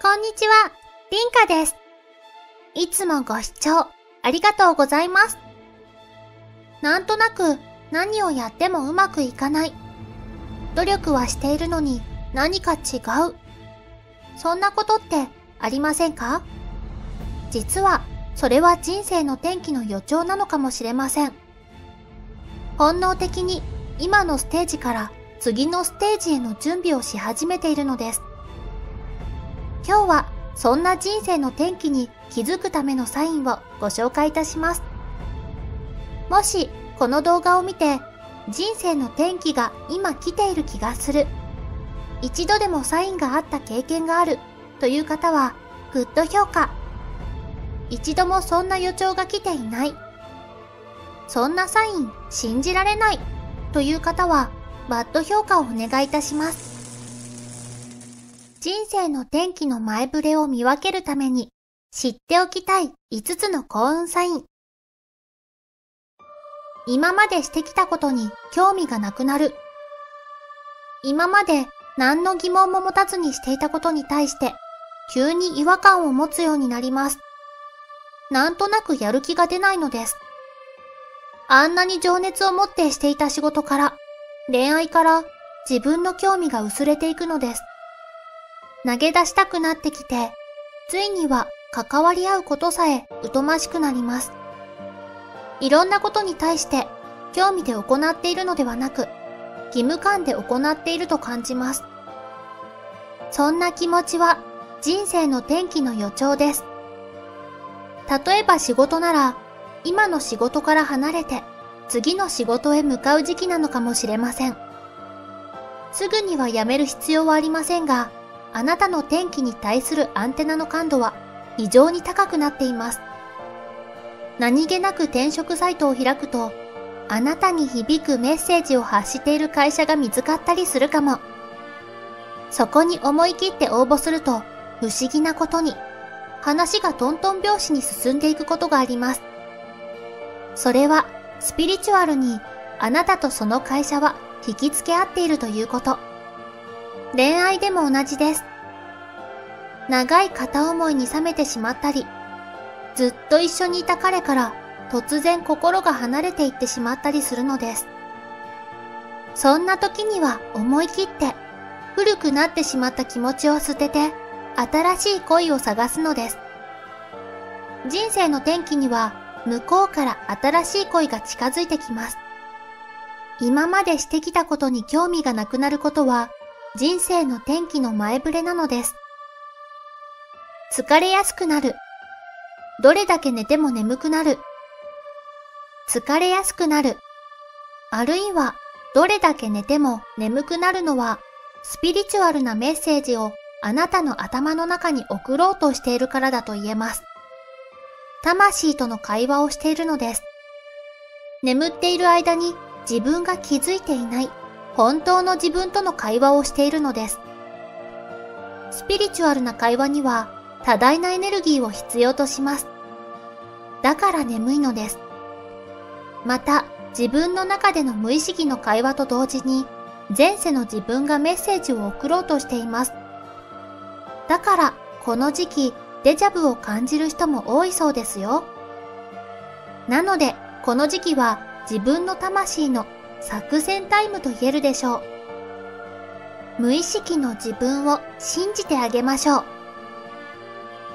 こんにちは、リンカです。いつもご視聴ありがとうございます。なんとなく何をやってもうまくいかない。努力はしているのに何か違う。そんなことってありませんか？実はそれは人生の転機の予兆なのかもしれません。本能的に今のステージから次のステージへの準備をし始めているのです。今日はそんな人生の転機に気づくためのサインをご紹介いたします。もしこの動画を見て人生の転機が今来ている気がする。一度でもサインがあった経験があるという方はグッド評価。一度もそんな予兆が来ていない。そんなサイン信じられないという方はバッド評価をお願いいたします。人生の天気の前触れを見分けるために知っておきたい5つの幸運サイン。今までしてきたことに興味がなくなる。今まで何の疑問も持たずにしていたことに対して急に違和感を持つようになります。なんとなくやる気が出ないのです。あんなに情熱を持ってしていた仕事から恋愛から自分の興味が薄れていくのです。投げ出したくなってきて、ついには関わり合うことさえ疎ましくなります。いろんなことに対して興味で行っているのではなく、義務感で行っていると感じます。そんな気持ちは人生の転機の予兆です。例えば仕事なら、今の仕事から離れて次の仕事へ向かう時期なのかもしれません。すぐには辞める必要はありませんが、あなたの天気に対するアンテナの感度は異常に高くなっています。何気なく転職サイトを開くと、あなたに響くメッセージを発している会社が見つかったりするかも。そこに思い切って応募すると、不思議なことに、話がトントン拍子に進んでいくことがあります。それは、スピリチュアルにあなたとその会社は引き付け合っているということ。恋愛でも同じです。長い片思いに冷めてしまったり、ずっと一緒にいた彼から突然心が離れていってしまったりするのです。そんな時には思い切って古くなってしまった気持ちを捨てて新しい恋を探すのです。人生の転機には向こうから新しい恋が近づいてきます。今までしてきたことに興味がなくなることは人生の転機の前触れなのです。疲れやすくなる。どれだけ寝ても眠くなる。疲れやすくなる。あるいは、どれだけ寝ても眠くなるのは、スピリチュアルなメッセージをあなたの頭の中に送ろうとしているからだと言えます。魂との会話をしているのです。眠っている間に自分が気づいていない本当の自分との会話をしているのです。スピリチュアルな会話には多大なエネルギーを必要とします。だから眠いのです。また、自分の中での無意識の会話と同時に、前世の自分がメッセージを送ろうとしています。だから、この時期、デジャブを感じる人も多いそうですよ。なので、この時期は自分の魂の作戦タイムと言えるでしょう。無意識の自分を信じてあげましょう。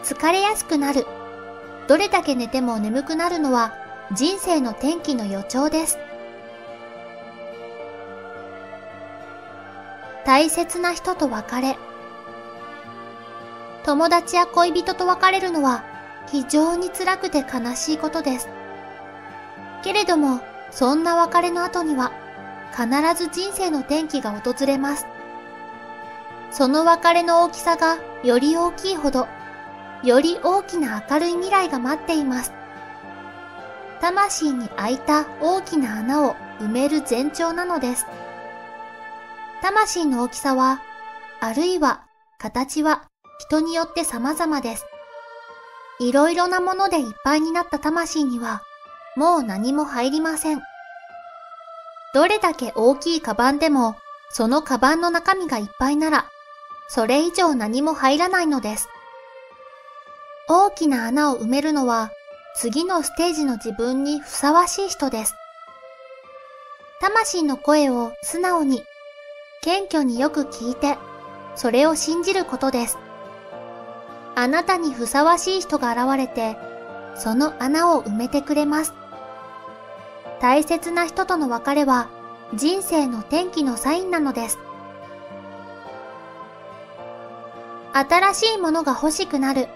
疲れやすくなる。どれだけ寝ても眠くなるのは人生の転機の予兆です。大切な人と別れ。友達や恋人と別れるのは非常に辛くて悲しいことです。けれども、そんな別れの後には必ず人生の転機が訪れます。その別れの大きさがより大きいほど、より大きな明るい未来が待っています。魂に開いた大きな穴を埋める前兆なのです。魂の大きさは、あるいは形は人によって様々です。いろいろなものでいっぱいになった魂には、もう何も入りません。どれだけ大きいカバンでも、そのカバンの中身がいっぱいなら、それ以上何も入らないのです。大きな穴を埋めるのは次のステージの自分にふさわしい人です。魂の声を素直に、謙虚によく聞いて、それを信じることです。あなたにふさわしい人が現れて、その穴を埋めてくれます。大切な人との別れは人生の転機のサインなのです。新しいものが欲しくなる。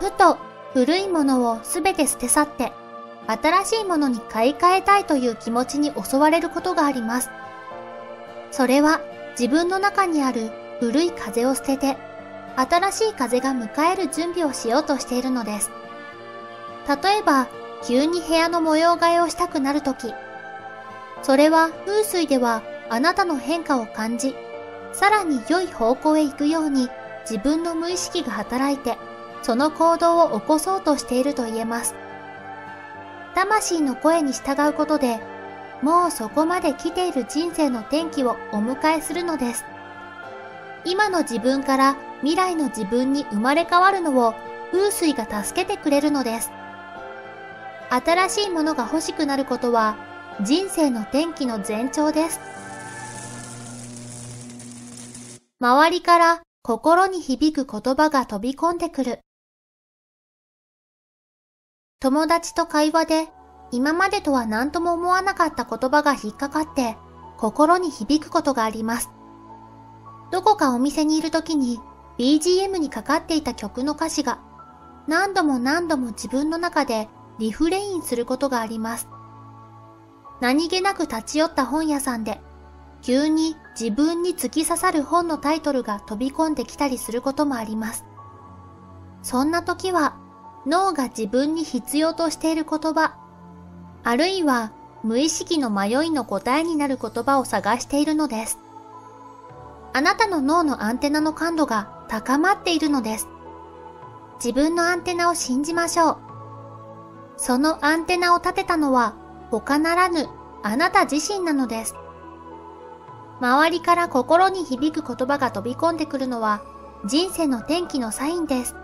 ふと古いものをすべて捨て去って、新しいものに買い替えたいという気持ちに襲われることがあります。それは自分の中にある古い風を捨てて、新しい風が迎える準備をしようとしているのです。例えば、急に部屋の模様替えをしたくなるとき、それは風水ではあなたの変化を感じ、さらに良い方向へ行くように自分の無意識が働いて、その行動を起こそうとしていると言えます。魂の声に従うことで、もうそこまで来ている人生の転機をお迎えするのです。今の自分から未来の自分に生まれ変わるのを風水が助けてくれるのです。新しいものが欲しくなることは人生の転機の前兆です。周りから心に響く言葉が飛び込んでくる。友達と会話で今までとは何とも思わなかった言葉が引っかかって心に響くことがあります。どこかお店にいる時に BGM にかかっていた曲の歌詞が何度も何度も自分の中でリフレインすることがあります。何気なく立ち寄った本屋さんで急に自分に突き刺さる本のタイトルが飛び込んできたりすることもあります。そんな時は脳が自分に必要としている言葉、あるいは無意識の迷いの答えになる言葉を探しているのです。あなたの脳のアンテナの感度が高まっているのです。自分のアンテナを信じましょう。そのアンテナを立てたのは他ならぬあなた自身なのです。周りから心に響く言葉が飛び込んでくるのは人生の転機のサインです。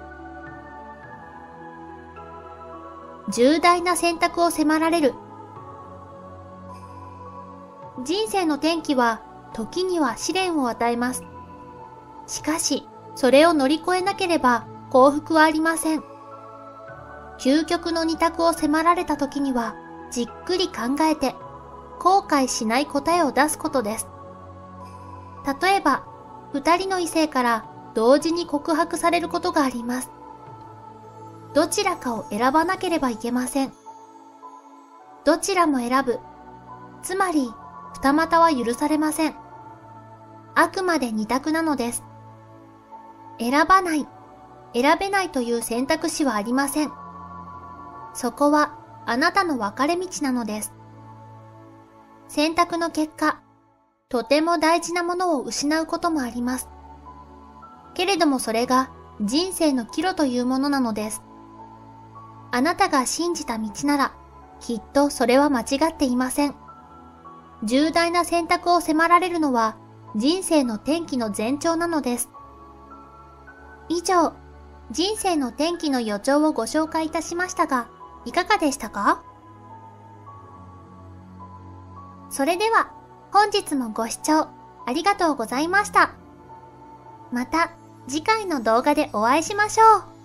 重大な選択を迫られる。人生の転機は時には試練を与えます。しかし、それを乗り越えなければ幸福はありません。究極の二択を迫られた時には、じっくり考えて、後悔しない答えを出すことです。例えば、二人の異性から同時に告白されることがあります。どちらかを選ばなければいけません。どちらも選ぶ。つまり、二股は許されません。あくまで二択なのです。選ばない、選べないという選択肢はありません。そこはあなたの分かれ道なのです。選択の結果、とても大事なものを失うこともあります。けれどもそれが人生の岐路というものなのです。あなたが信じた道なら、きっとそれは間違っていません。重大な選択を迫られるのは人生の転機の前兆なのです。以上、人生の転機の予兆をご紹介いたしましたが、いかがでしたか？それでは、本日もご視聴ありがとうございました。また次回の動画でお会いしましょう。